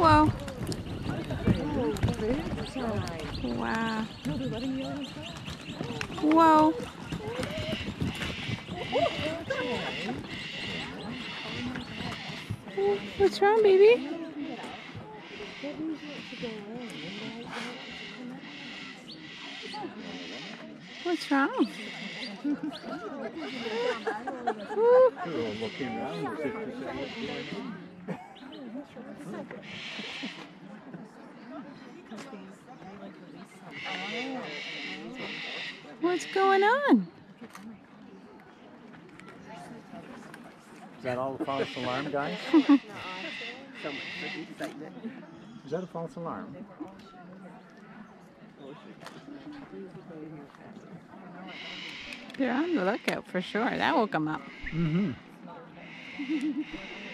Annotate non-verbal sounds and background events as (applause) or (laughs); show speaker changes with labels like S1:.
S1: Whoa. Wow. Whoa. What's wrong, baby? What's wrong? Ooh. What's going on?
S2: Is that all the false alarm, guys?
S3: so much for the excitement.
S2: Is that a false alarm?
S1: They're on the lookout for sure. That woke them up.
S2: Mm-hmm. (laughs)